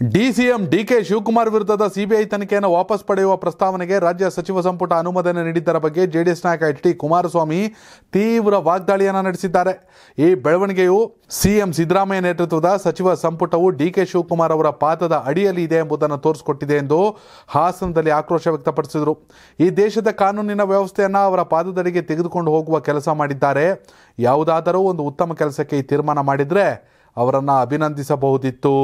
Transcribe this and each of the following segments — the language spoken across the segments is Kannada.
ಡಿಸಿಎಂ ಡಿಕೆ ಶಿವಕುಮಾರ್ ವಿರುದ್ಧದ ಸಿಬಿಐ ತನಿಖೆಯನ್ನು ವಾಪಸ್ ಪಡೆಯುವ ಪ್ರಸ್ತಾವನೆಗೆ ರಾಜ್ಯ ಸಚಿವ ಸಂಪುಟ ಅನುಮೋದನೆ ನೀಡಿದ್ದರ ಬಗ್ಗೆ ಜೆಡಿಎಸ್ ನಾಯಕ ಎಚ್ ಡಿ ಕುಮಾರಸ್ವಾಮಿ ತೀವ್ರ ವಾಗ್ದಾಳಿಯನ್ನು ನಡೆಸಿದ್ದಾರೆ. ಈ ಬೆಳವಣಿಗೆಯು ಸಿಎಂ ಸಿದ್ದರಾಮಯ್ಯ ನೇತೃತ್ವದ ಸಚಿವ ಸಂಪುಟವು ಡಿಕೆ ಶಿವಕುಮಾರ್ ಅವರ ಪಾದದ ಅಡಿಯಲ್ಲಿ ಇದೆ ಎಂಬುದನ್ನು ತೋರಿಸಿಕೊಟ್ಟಿದೆ ಎಂದು ಹಾಸನದಲ್ಲಿ ಆಕ್ರೋಶ ವ್ಯಕ್ತಪಡಿಸಿದರು. ಈ ದೇಶದ ಕಾನೂನಿನ ವ್ಯವಸ್ಥೆಯನ್ನು ಅವರ ಪಾದದಡಿಗೆ ತೆಗೆದುಕೊಂಡು ಹೋಗುವ ಕೆಲಸ ಮಾಡಿದ್ದಾರೆ. ಯಾವುದಾದರೂ ಒಂದು ಉತ್ತಮ ಕೆಲಸಕ್ಕೆ ಈ ತೀರ್ಮಾನ ಮಾಡಿದರೆ ಅವರನ್ನು ಅಭಿನಂದಿಸಬಹುದಿತ್ತು.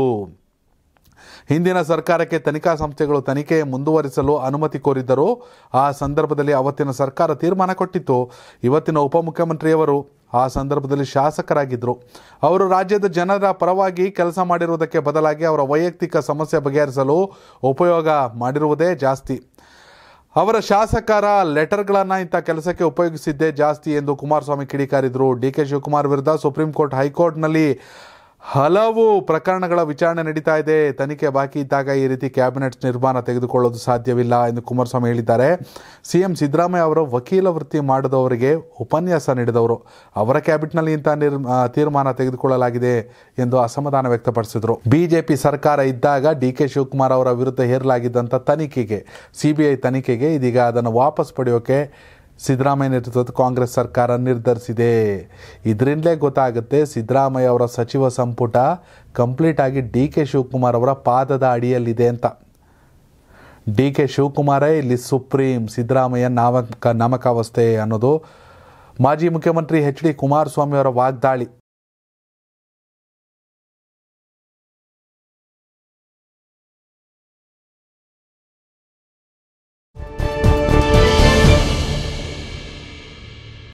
ಹಿಂದಿನ ಸರ್ಕಾರಕ್ಕೆ ತನಿಖಾ ಸಂಸ್ಥೆಗಳು ತನಿಖೆ ಮುಂದುವರಿಸಲು ಅನುಮತಿ ಕೋರಿದ್ದರು ಆ ಸಂದರ್ಭದಲ್ಲಿ ಅವತ್ತಿನ ಸರ್ಕಾರ ತೀರ್ಮಾನ ಕೊಟ್ಟಿತ್ತು. ಇವತ್ತಿನ ಉಪಮುಖ್ಯಮಂತ್ರಿಯವರು ಆ ಸಂದರ್ಭದಲ್ಲಿ ಶಾಸಕರಾಗಿದ್ದರು. ಅವರು ರಾಜ್ಯದ ಜನರ ಪರವಾಗಿ ಕೆಲಸ ಮಾಡಿರುವುದಕ್ಕೆ ಬದಲಾಗಿ ಅವರ ವೈಯಕ್ತಿಕ ಸಮಸ್ಯೆ ಬಗೆಹರಿಸಲು ಉಪಯೋಗ ಮಾಡಿರುವುದೇ ಜಾಸ್ತಿ. ಅವರ ಶಾಸಕರ ಲೆಟರ್ಗಳನ್ನು ಇಂಥ ಕೆಲಸಕ್ಕೆ ಉಪಯೋಗಿಸಿದ್ದೇ ಜಾಸ್ತಿ ಎಂದು ಕುಮಾರಸ್ವಾಮಿ ಕಿಡಿಕಾರಿದರು. ಡಿ ಕೆ ಶಿವಕುಮಾರ್ ವಿರುದ್ಧ ಸುಪ್ರೀಂ ಕೋರ್ಟ್ ಹೈಕೋರ್ಟ್ನಲ್ಲಿ ಹಲವು ಪ್ರಕರಣಗಳ ವಿಚಾರಣೆ ನಡೀತಾ ಇದೆ. ತನಿಖೆ ಬಾಕಿ ಇದ್ದಾಗ ಈ ರೀತಿ ಕ್ಯಾಬಿನೆಟ್ ನಿರ್ಮಾಣ ತೆಗೆದುಕೊಳ್ಳೋದು ಸಾಧ್ಯವಿಲ್ಲ ಎಂದು ಕುಮಾರಸ್ವಾಮಿ ಹೇಳಿದ್ದಾರೆ. ಸಿ ಎಂ ಸಿದ್ದರಾಮಯ್ಯ ಅವರು ವಕೀಲ ವೃತ್ತಿ ಮಾಡಿದವರಿಗೆ ಉಪನ್ಯಾಸ ನೀಡಿದವರು. ಅವರ ಕ್ಯಾಬಿನೆಟ್ನಲ್ಲಿ ಇಂಥ ನಿರ್ ತೀರ್ಮಾನ ತೆಗೆದುಕೊಳ್ಳಲಾಗಿದೆ ಎಂದು ಅಸಮಾಧಾನ ವ್ಯಕ್ತಪಡಿಸಿದರು. ಬಿಜೆಪಿ ಸರ್ಕಾರ ಇದ್ದಾಗ ಡಿ ಕೆ ಶಿವಕುಮಾರ್ ಅವರ ವಿರುದ್ಧ ಹೇರಲಾಗಿದ್ದಂಥ ತನಿಖೆಗೆ, ಸಿಬಿಐ ತನಿಖೆಗೆ ಇದೀಗ ಅದನ್ನು ವಾಪಸ್ ಪಡೆಯೋಕೆ ಸಿದ್ದರಾಮಯ್ಯ ನೇತೃತ್ವದ ಕಾಂಗ್ರೆಸ್ ಸರ್ಕಾರ ನಿರ್ಧರಿಸಿದೆ. ಇದರಿಂದಲೇ ಗೊತ್ತಾಗುತ್ತೆ ಸಿದ್ದರಾಮಯ್ಯ ಅವರ ಸಚಿವ ಸಂಪುಟ ಕಂಪ್ಲೀಟ್ ಆಗಿ ಡಿ ಕೆ ಶಿವಕುಮಾರ್ ಅವರ ಪಾದದ ಅಡಿಯಲ್ಲಿದೆ ಅಂತ. ಡಿ ಕೆ ಶಿವಕುಮಾರೇ, ಇಲ್ಲಿ ಸುಪ್ರೀಂ ಸಿದ್ದರಾಮಯ್ಯ ನಾಮಕ ನಾಮಕಾವಸ್ಥೆ ಅನ್ನೋದು ಮಾಜಿ ಮುಖ್ಯಮಂತ್ರಿ ಎಚ್ ಡಿ ಕುಮಾರಸ್ವಾಮಿ ಅವರ ವಾಗ್ದಾಳಿ.